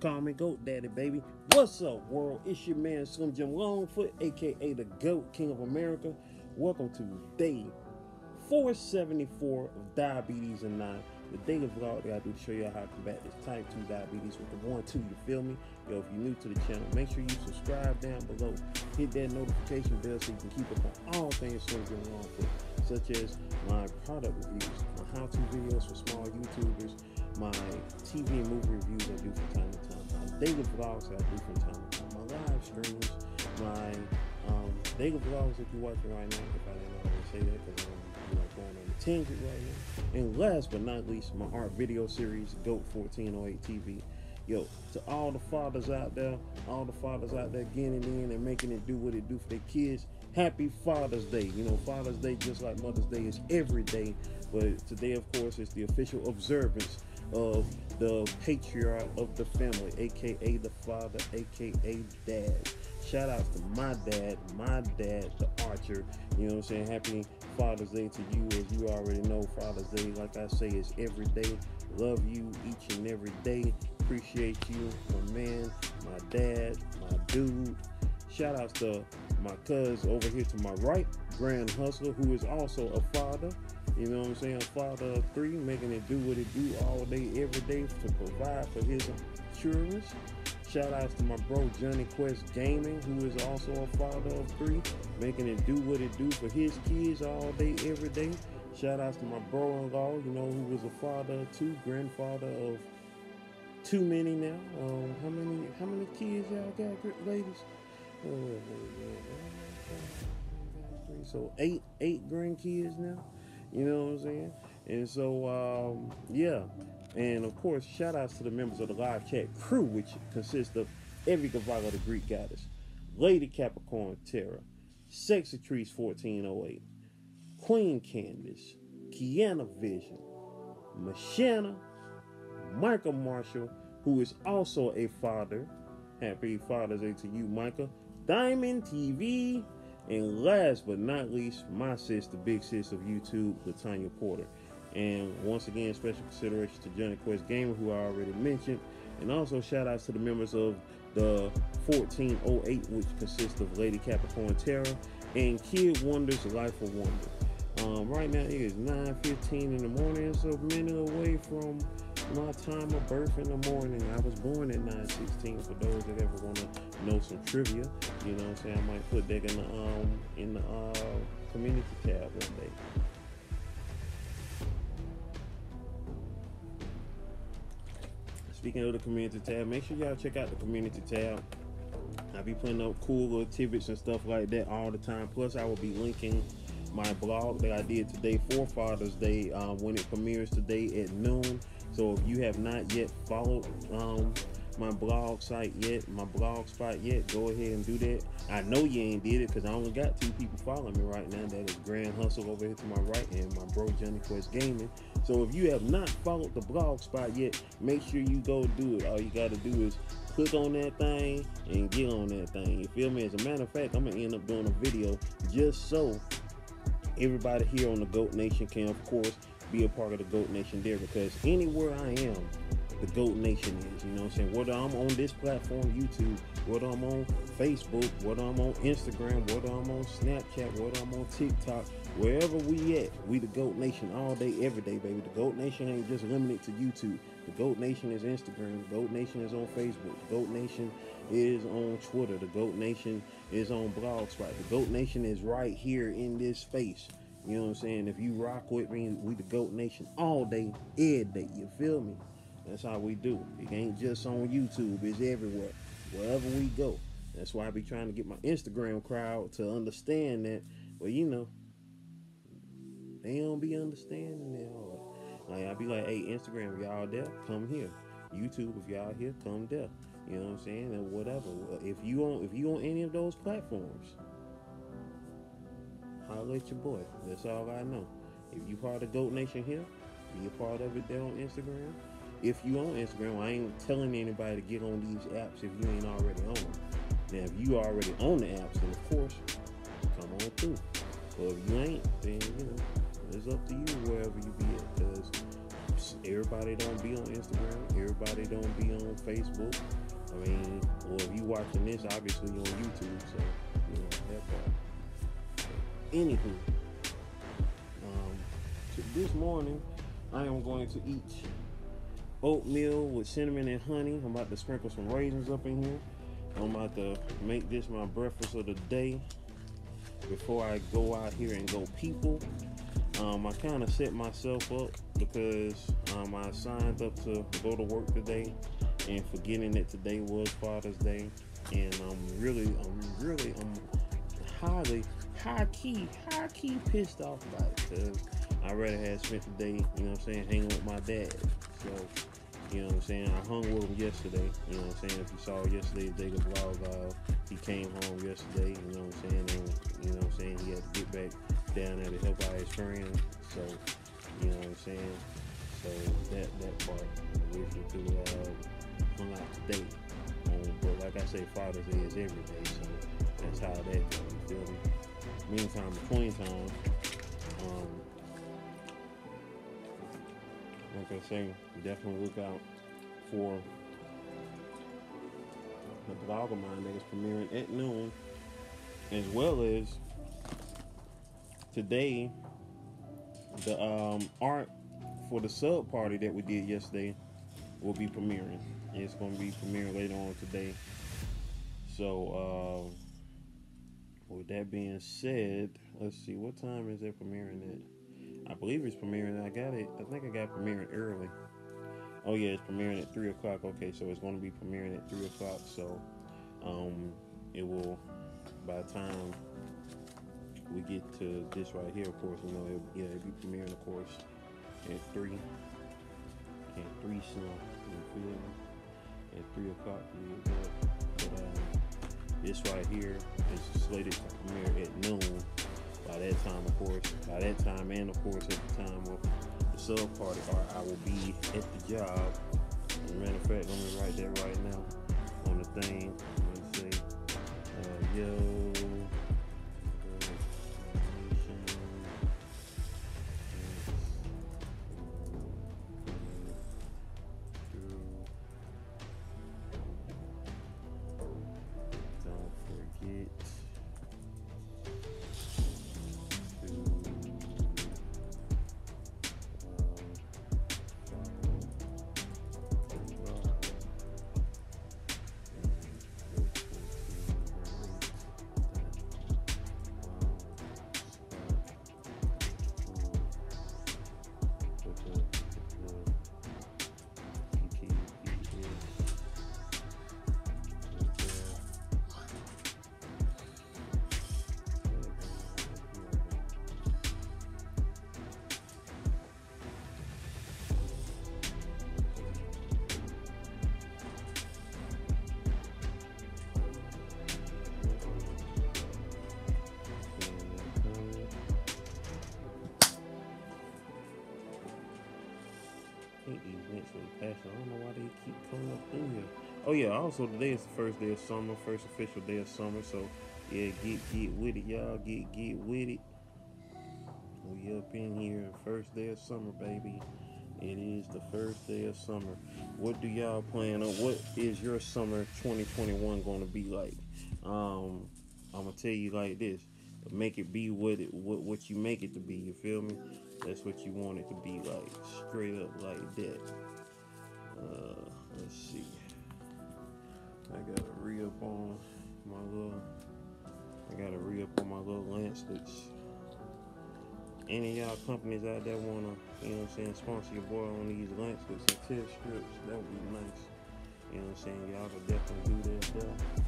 Call me Goat Daddy, baby. What's up, world? It's your man Slim Jim Longfoot, aka the Goat King of America. Welcome to day 474 of Diabetes and I. The daily vlog that I do to show you how to combat this type 2 diabetes with the 1 2. You feel me? Yo, if you're new to the channel, make sure you subscribe down below. Hit that notification bell so you can keep up on all things Slim Jim Longfoot, such as my product reviews, my how to videos for small YouTubers, my TV and movie reviews I do from time to time, my daily vlogs I do from time to time, my live streams, my um, daily vlogs that you're watching right now, if I didn't already say that, because I'm you know, going on a tangent right now. And last but not least, my art video series, GOAT 1408 TV. Yo, to all the fathers out there, all the fathers out there getting in and making it do what it do for their kids, happy Father's Day. You know, Father's Day, just like Mother's Day, is every day. But today, of course, is the official observance of the patriarch of the family, aka the father, aka dad. Shout out to my dad, my dad, the archer. You know what I'm saying? Happy Father's Day to you. As you already know, Father's Day, like I say, is every day. Love you each and every day. Appreciate you, my man, my dad, my dude. Shout outs to my cuz over here to my right, Grand Hustler, who is also a father. You know what I'm saying? Father of three, making it do what it do all day, every day to provide for his children. Shout outs to my bro Johnny Quest Gaming, who is also a father of three, making it do what it do for his kids all day, every day. Shout outs to my bro-in-law, you know, who was a father of two, grandfather of too many now. Um, how many how many kids y'all got, ladies? So eight eight grandkids now. You know what I'm saying? And so, um, yeah. And of course, shout outs to the members of the live chat crew, which consists of every Cavallo the Greek goddess, Lady Capricorn Terra, Sexatrice 1408, Queen Candace, Kiana Vision, Mashana, Michael Marshall, who is also a father. Happy Father's Day to you, Michael. Diamond TV, and last but not least, my sis, the big sis of YouTube, Latanya Porter. And once again, special consideration to Johnny Quest Gamer, who I already mentioned. And also shout outs to the members of the 1408, which consists of Lady Capricorn Terror and Kid Wonders Life of Wonder. Um, right now it is 9.15 in the morning, so a minute away from my time of birth in the morning. I was born at 9.16 for those that ever want to know some trivia. You know what I'm saying? I might put that in the um in the uh, community tab one day. Speaking of the community tab, make sure y'all check out the community tab. I'll be putting up cool little tidbits and stuff like that all the time. Plus, I will be linking my blog that I did today for Father's Day um, when it premieres today at noon. So if you have not yet followed um, my blog site yet, my blog spot yet, go ahead and do that. I know you ain't did it because I only got two people following me right now. That is Grand Hustle over here to my right and my bro Johnny Quest Gaming. So if you have not followed the blog spot yet, make sure you go do it. All you got to do is click on that thing and get on that thing. You feel me? As a matter of fact, I'm gonna end up doing a video just so everybody here on the Goat Nation can, of course, be a part of the Goat Nation there because anywhere I am, the GOAT Nation is. You know what I'm saying? Whether I'm on this platform, YouTube, whether I'm on Facebook, whether I'm on Instagram, whether I'm on Snapchat, whether I'm on TikTok, wherever we at, we the GOAT Nation all day, every day, baby. The GOAT Nation ain't just limited to YouTube. The GOAT Nation is Instagram. The GOAT Nation is on Facebook. The GOAT Nation is on Twitter. The GOAT Nation is on Blogspot. The GOAT Nation is right here in this space. You know what I'm saying? If you rock with me, we the GOAT Nation all day, every day. You feel me? That's how we do. It ain't just on YouTube, it's everywhere. Wherever we go. That's why I be trying to get my Instagram crowd to understand that. Well, you know, they don't be understanding it all. Like I be like, hey, Instagram, y'all there, come here. YouTube, if y'all here, come there. You know what I'm saying? And whatever. If you on if you on any of those platforms, holler at your boy. That's all I know. If you part of Goat Nation here, be a part of it there on Instagram if you on Instagram, I ain't telling anybody to get on these apps if you ain't already on them. Now, if you already on the apps, then of course, come on through. But if you ain't, then you know, it's up to you wherever you be at. Because everybody don't be on Instagram. Everybody don't be on Facebook. I mean, or if you watching this, obviously you on YouTube. So you know that part. Anywho, um, this morning I am going to eat oatmeal with cinnamon and honey. I'm about to sprinkle some raisins up in here. I'm about to make this my breakfast of the day before I go out here and go people. Um, I kind of set myself up because um, I signed up to go to work today and forgetting that today was Father's Day. And I'm really, I'm really, I'm highly, high key, high key pissed off about it because I rather have spent the day, you know what I'm saying, hanging with my dad. So, you know what I'm saying? I hung with him yesterday. You know what I'm saying? If you saw yesterday's day the vlog, uh, he came home yesterday. You know what I'm saying? And, you know what I'm saying? He had to get back down there to help out his friend. So, you know what I'm saying? So that that part, we should do uh, hung out today. Um, but like I say, Father's Day is every day, so that's how that goes. You feel me? Meantime, between time, um, like I say, definitely look out for the blog of mine that is premiering at noon, as well as today the um, art for the sub party that we did yesterday will be premiering. It's going to be premiering later on today. So, uh, with that being said, let's see what time is it premiering at. I believe it's premiering. I got it. I think I got premiering early. Oh yeah, it's premiering at three o'clock. Okay, so it's going to be premiering at three o'clock. So um, it will by the time we get to this right here, of course, you know, it, yeah, it'll be premiering, of course, at three. At three, so you feel me? At three o'clock, but um, this right here is slated to premiere at noon by that time, of course, by that time, and of course, at the time of the sub party, or I will be at the job. As a matter of fact, me write that right now on the thing. Me say, uh, yo. Keep up in here. Oh yeah, also today is the first day of summer, first official day of summer. So yeah, get get with it, y'all. Get get with it. We up in here, first day of summer, baby. It is the first day of summer. What do y'all plan on? What is your summer 2021 going to be like? Um, I'm gonna tell you like this: make it be what it what, what you make it to be. You feel me? That's what you want it to be like, straight up like that. Uh, let's see. I gotta re up on my little. I gotta re up on my little Lancets. Any y'all companies out there wanna, you know what I'm saying, sponsor your boy on these Lancets and tip strips, that would be nice. You know what I'm saying? Y'all could definitely do that there.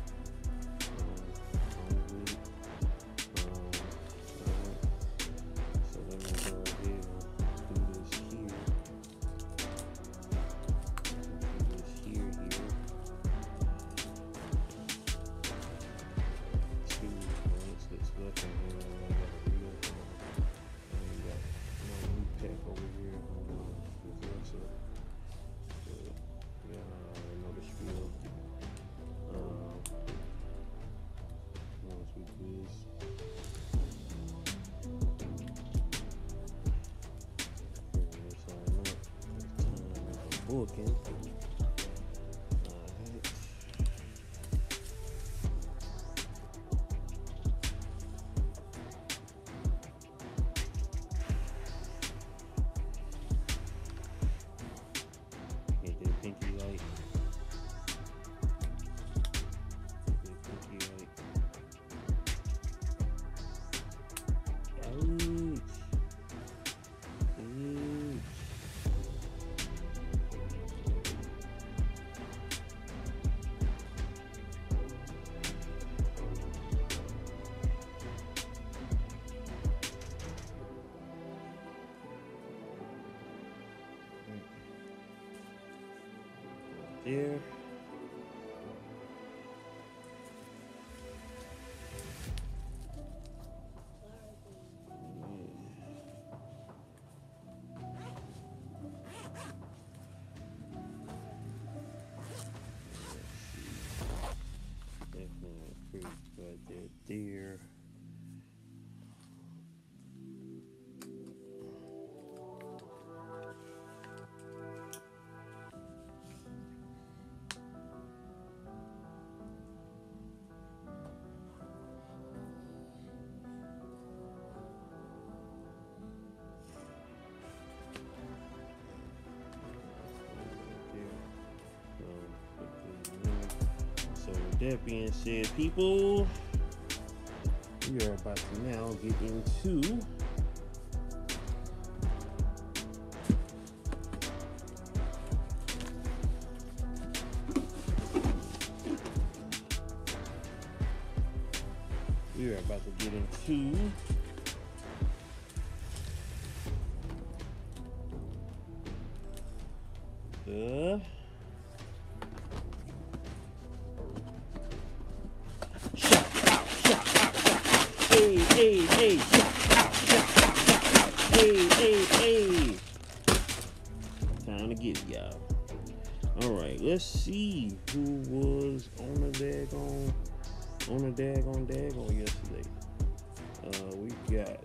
Booking. There. That being said, people, we are about to now get into we are about to get into Time to get y'all. Alright, let's see who was on the daggone on the daggone daggone yesterday. Uh we got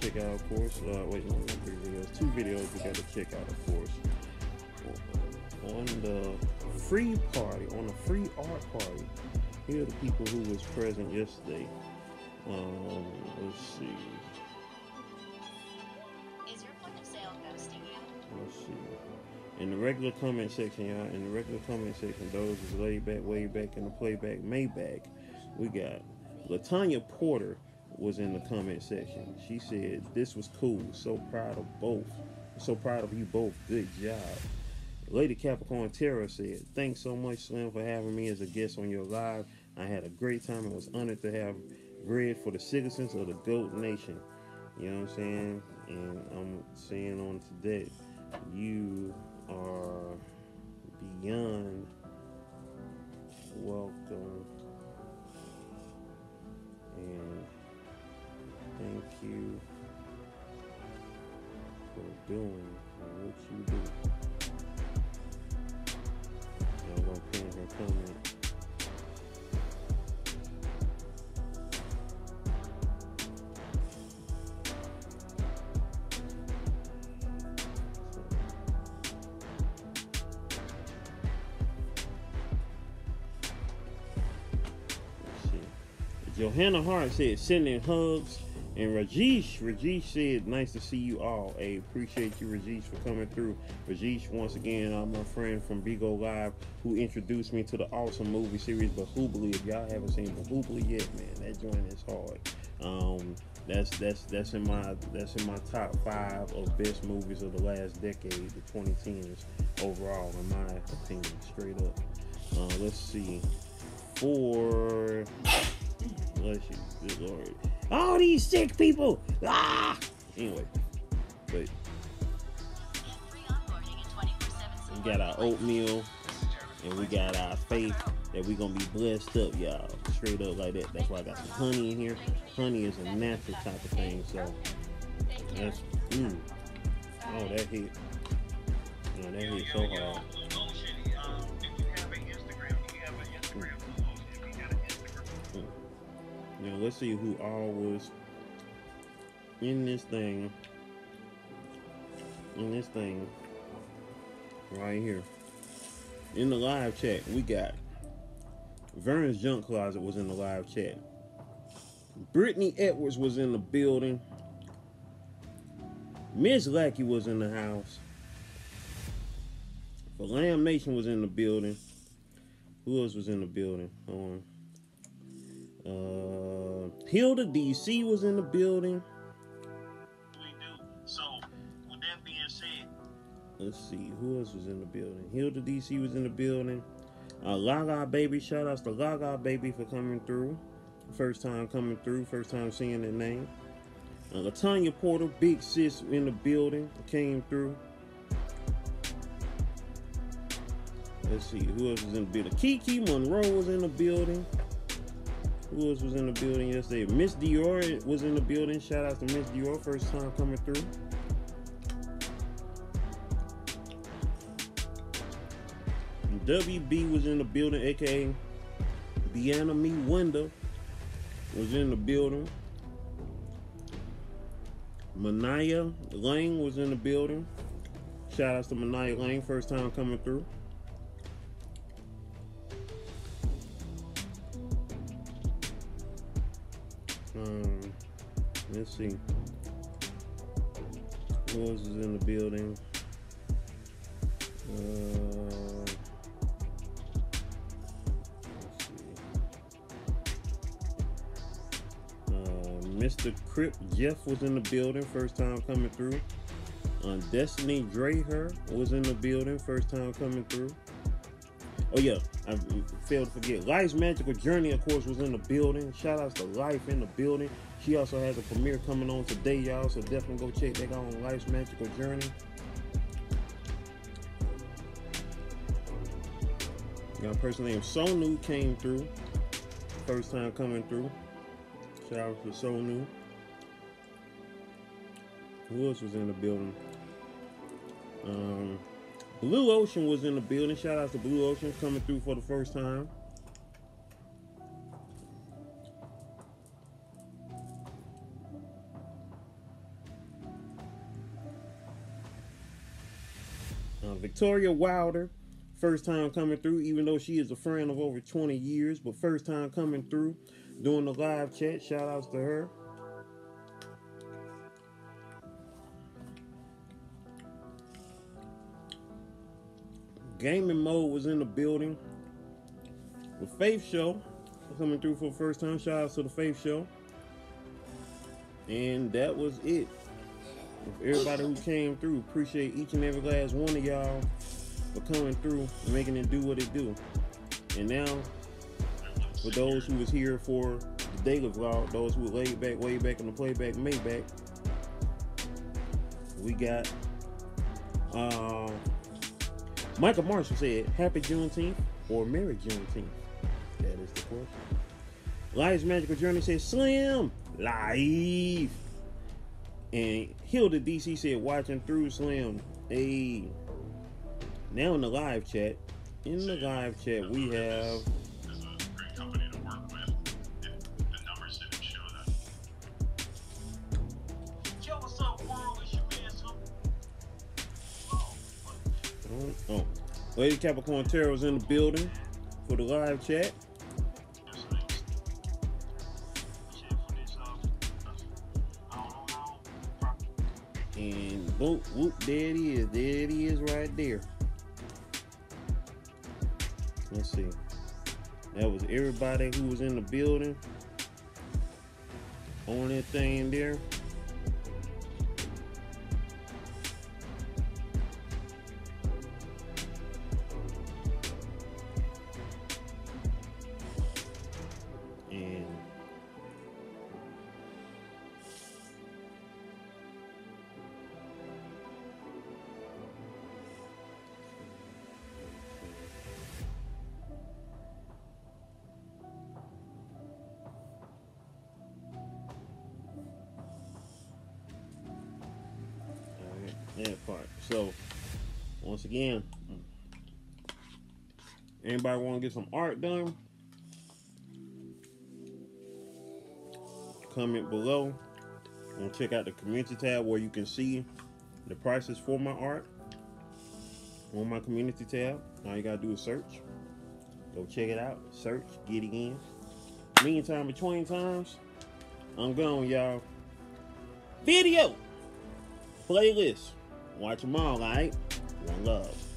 check out, of course. Uh, wait, no, three videos. Two videos we gotta check out, of course. On the free party, on the free art party, here are the people who was present yesterday. Um, let's see. Is your point of sale ghosting you? Let's see. In the regular comment section, y'all, in the regular comment section, those is laid back, way back in the playback, Maybach. We got Latanya Porter was in the comment section. She said this was cool. So proud of both. So proud of you both. Good job. Lady Capricorn Terra said, Thanks so much, Slim, for having me as a guest on your live. I had a great time and was honored to have read for the citizens of the GOAT Nation. You know what I'm saying? And I'm saying on today, you are beyond welcome. And thank you for doing what you do. I'm gonna pin her comment. Johanna Hart said sending hugs. And Rajesh, Rajesh said, nice to see you all. Hey, appreciate you, Rajesh, for coming through. Rajesh, once again, I'm my friend from Bigo Live who introduced me to the awesome movie series Bahubali. If y'all haven't seen Bahubali yet, man, that joint is hard. Um, that's that's that's in my that's in my top five of best movies of the last decade, the 2010s overall, in my opinion, straight up. Uh, let's see. For bless you, good lord. All these sick people. Ah. Anyway, but Get free onboarding and 24/7 we got our oatmeal and we got our faith that we gonna be blessed up, y'all. Straight up like that. That's why I got some honey in here. Honey is a natural type of thing, so That's mm. Oh, that hit. Yeah, that hit so hard. Let's see who all was in this thing. In this thing. Right here. In the live chat, we got Vern's Junk Closet was in the live chat. Brittany Edwards was in the building. Miss Lackey was in the house. For Lamb Nation was in the building. Who else was in the building? Hold on. Uh, Hilda DC was in the building. we do. So, with that being said, Let's see, who else was in the building? Hilda DC was in the building. Uh, Gaga Baby, shout outs to Gaga Baby for coming through. First time coming through, first time seeing the name. Uh, Latanya Porter, Big Sis in the building, came through. Let's see, who else was in the building? Kiki Monroe was in the building. Who else was in the building yesterday? Miss Dior was in the building. Shout out to Miss Dior, first time coming through. WB was in the building, aka Deanna Me Wonder was in the building. Manaya Lane was in the building. Shout out to Manaya Lane, first time coming through. See. Is in the building? Uh. Uh, Mr. Crip Jeff was in the building, first time coming through. Uh, Destiny Draher was in the building, first time coming through. Oh yeah, I failed to forget. Life's Magical Journey, of course, was in the building. Shout outs to Life in the building. She also has a premiere coming on today, y'all. So definitely go check that out on Life's Magical Journey. Got a person named Sonu came through. First time coming through. Shout out to Sonu. Who else was in the building? Um, Blue Ocean was in the building. Shout out to Blue Ocean coming through for the first time. Victoria Wilder, first time coming through, even though she is a friend of over 20 years, but first time coming through doing the live chat. Shout outs to her. Gaming Mode was in the building. The Faith Show coming through for the first time. Shout out to the Faith Show. And that was it. Everybody who came through, appreciate each and every last one of y'all for coming through and making it do what it do. And now, for those who was here for the daily vlog, those who were laid back, way back in the playback, Maybach, we got uh, Michael Marshall said, Happy Juneteenth or Merry Juneteenth? That is the question. Life's Magical Journey says, Slim, live. And Hilda DC said, watching through Slim. Hey. Now in the live chat, in the live chat, we have is a. Oh, oh. Lady Capricorn Tarot's in the building for the live chat. There it is. There it is right there. Let's see. That was everybody who was in the building on that thing there. That part. So, once again, anybody want to get some art done? Comment below and check out the community tab where you can see the prices for my art on my community tab. All you gotta do is search. Go check it out. Search, get it in. Meantime, between times, I'm gone, y'all. Video, playlist, watch them all, alright? One love.